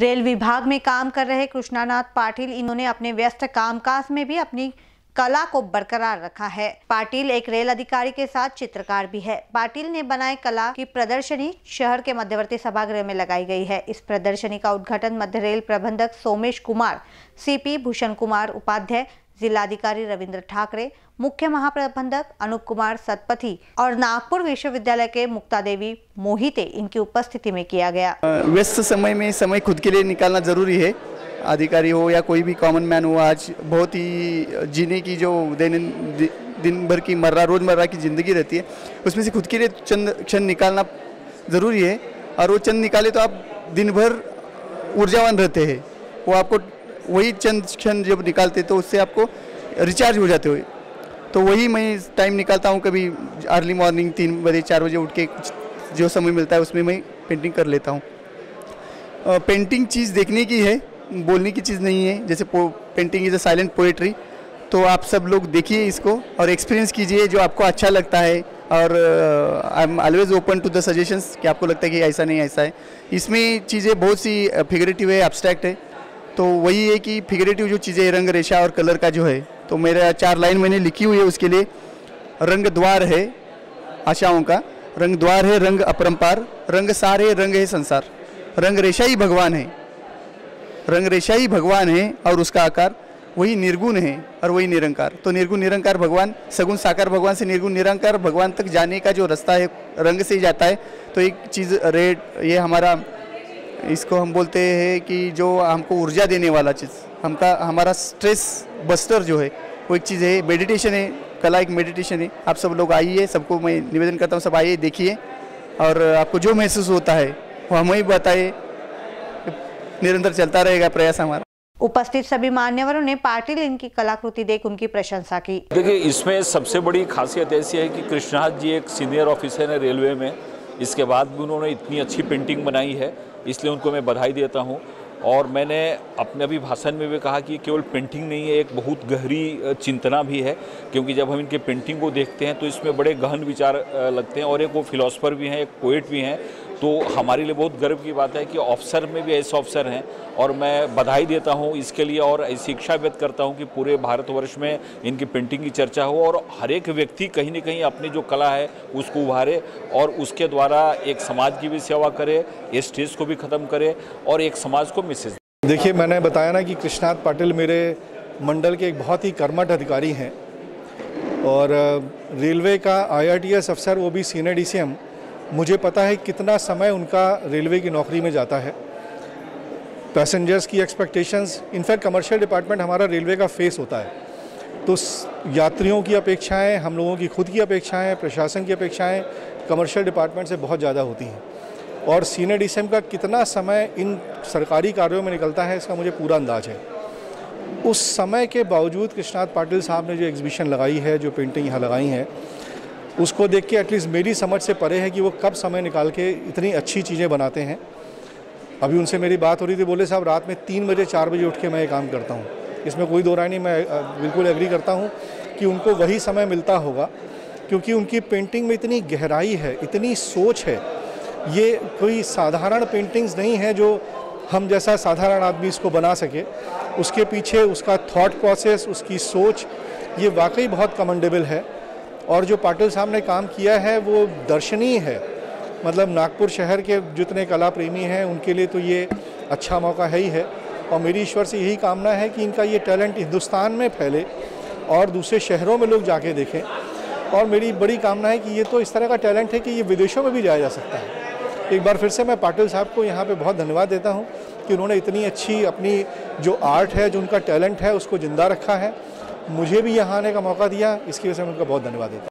Rail विभाग में काम कर रहे कृष्णानाथ पाटिल, इन्होंने अपने व्यस्त कामकाज में भी अपनी कला को बरकरार रखा है। पाटिल एक रेल अधिकारी के साथ चित्रकार भी है। पाटिल ने बनाए कला की प्रदर्शनी शहर के मध्यवर्ती सभागृह में लगाई गई है। इस प्रदर्शनी का उद्घाटन मध्य रेल प्रबंधक सोमेश कुमार, सीपी भूषण कुमार उपाध्याय जिलाधिकारी रविंद्र ठाकरे, मुख्य महाप्रबंधक अनूप कुमार सतपथी और नागपुर विश्वविद्यालय के मुक्ता देवी मोहिते इनकी उपस्थिति में किया गया। व्यस्त समय में समय खुद के लिए निकालना ज़रूरी है। अधिकारी हो या कोई भी कॉमन मैन हो, आज बहुत ही जीने की जो दिन दिन भर की मर्रा रोज़मर्रा की ज़िंदगी रहती है, उसमें से खुद के लिए चंद, क्षण निकालना ज़रूरी है। और वो चंद निकाले तो आप दिन भर ऊर्जावान रहते हैं। वो आपको वही चंद क्षण जब निकालते तो उससे आपको रिचार्ज हो जाते हुए। तो वही मैं टाइम निकालता हूँ, कभी अर्ली मॉर्निंग तीन बजे, चार बजे उठ के जो समय मिलता है उसमें मैं पेंटिंग कर लेता हूँ। पेंटिंग चीज़ देखने की है, बोलने की चीज़ नहीं है। जैसे painting is a silent poetry तो आप सब लोग देखिए इसको और एक्सपीरियंस कीजिए जो आपको अच्छा लगता है। और I am always open to the suggestions कि आपको लगता है कि ऐसा नहीं, ऐसा है। इसमें चीज़ें बहुत सी फिगरेटिव है एब्स्ट्रैक्ट है। तो वही है कि फिगरेटिव जो चीज़ें रंग रेशा और कलर का जो है तो मेरा चार लाइन मैंने लिखी हुई है, उसके लिए रंग द्वार है, आशाओं का। रंग द्वार है, रंग अपरंपार। रंग सार है, रंग है संसार। रंग रेशा ही भगवान है। रंग रेशा ही भगवान है और उसका आकार वही निर्गुण है और वही निरंकार। तो निर्गुण निरंकार भगवान, सगुण साकार भगवान से निर्गुण निरंकार भगवान तक जाने का जो रास्ता है, रंग से ही जाता है। तो एक चीज़, रेड, ये हमारा इसको हम बोलते हैं कि जो हमको ऊर्जा देने वाला चीज़ हमका हमारा स्ट्रेस बस्टर जो है वो एक चीज़ है मेडिटेशन है कला एक मेडिटेशन है। आप सब लोग आइए सबको मैं निवेदन करता हूँ सब आइए देखिए। और आपको जो महसूस होता है वो हमें ही बताइए निरंतर चलता रहेगा प्रयास हमारा। उपस्थित सभी मान्यवरों ने पाटिल इनकी कलाकृति देख उनकी प्रशंसा की। देखिए इसमें सबसे बड़ी खासियत ऐसी है कि कृष्णनाथ जी एक सीनियर ऑफिसर है रेलवे में। इसके बाद भी उन्होंने इतनी अच्छी पेंटिंग बनाई है, इसलिए उनको मैं बधाई देता हूँ। और मैंने अपने अभी भाषण में भी कहा कि केवल पेंटिंग नहीं है, एक बहुत गहरी चिंतना भी है, क्योंकि जब हम इनके पेंटिंग को देखते हैं तो इसमें बड़े गहन विचार लगते हैं और एक वो फिलोसफर भी हैं, एक पोइट भी हैं तो हमारे लिए बहुत गर्व की बात है कि ऑफिसर में भी ऐसे ऑफिसर हैं और मैं बधाई देता हूँ इसके लिए और ऐसी इच्छा व्यक्त करता हूँ कि पूरे भारतवर्ष में इनकी पेंटिंग की चर्चा हो और हर एक व्यक्ति कहीं ना कहीं अपनी जो कला है उसको उभारे और उसके द्वारा एक समाज की भी सेवा करे, इस स्टेज को भी ख़त्म करे और एक समाज को मैसेज देखिए, मैंने बताया ना कि कृष्णाथ पाटिल मेरे मंडल के एक बहुत ही कर्मठ अधिकारी हैं और रेलवे का आईआरटीएस अफसर वो भी सीनियर डीसीएम मुझे पता है कितना समय उनका रेलवे की नौकरी में जाता है। पैसेंजर्स की expectations in fact commercial department हमारा रेलवे का फेस होता है। तो यात्रियों की अपेक्षाएँ, हम लोगों की खुद की अपेक्षाएँ, प्रशासन की अपेक्षाएँ कमर्शियल डिपार्टमेंट से बहुत ज़्यादा होती हैं। और सीनियर डी का कितना समय इन सरकारी कार्यों में निकलता है, इसका मुझे पूरा अंदाज है। उस समय के बावजूद कृष्णाथ पाटिल साहब ने जो एग्जीबिशन लगाई है, जो पेंटिंग यहाँ लगाई हैं उसको देख के एटलीस्ट मेरी समझ से परे है कि वो कब समय निकाल के इतनी अच्छी चीज़ें बनाते हैं। अभी उनसे मेरी बात हो रही थी, बोले, साहब, रात में तीन बजे, चार बजे उठ के मैं ये काम करता हूँ। इसमें कोई दो नहीं, मैं बिल्कुल एग्री करता हूँ कि उनको वही समय मिलता होगा, क्योंकि उनकी पेंटिंग में इतनी गहराई है, इतनी सोच है। ये कोई साधारण पेंटिंग्स नहीं है जो हम जैसा साधारण आदमी इसको बना सके। उसके पीछे उसका थॉट प्रोसेस उसकी सोच, ये वाकई बहुत कमेंडेबल है। और जो पाटिल साहब ने काम किया है, वो दर्शनीय है। मतलब नागपुर शहर के जितने कला प्रेमी हैं, उनके लिए तो ये अच्छा मौका है ही है। और मेरी ईश्वर से यही कामना है कि इनका ये टैलेंट हिंदुस्तान में फैले और दूसरे शहरों में लोग जाके देखें। और मेरी बड़ी कामना है कि ये तो इस तरह का टैलेंट है कि ये विदेशों में भी जाया जा सकता है। एक बार फिर से मैं पाटिल साहब को यहाँ पे बहुत धन्यवाद देता हूँ कि उन्होंने इतनी अच्छी अपनी जो आर्ट है, जो उनका टैलेंट है, उसको ज़िंदा रखा है। मुझे भी यहाँ आने का मौका दिया, इसकी वजह से मैं उनका बहुत धन्यवाद देता